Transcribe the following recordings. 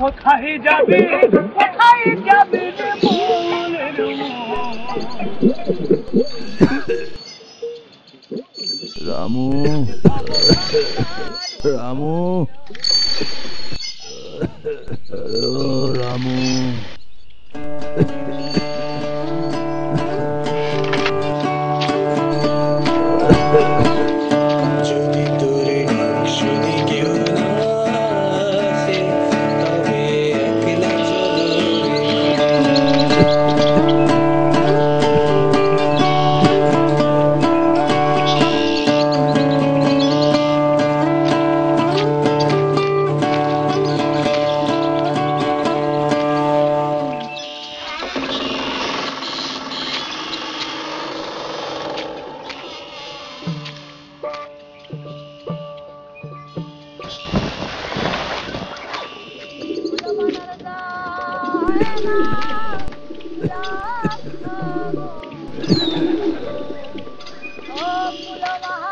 কোথায় যাবে? কোথায় যাবে রামু। রামু ও রামু যদি কোথায়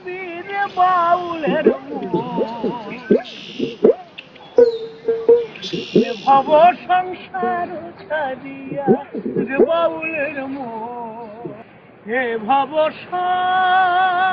যাবি রে বাউলের ভব সংসার ছাড়িয়া রে বাউলের মো হে ভব সংসার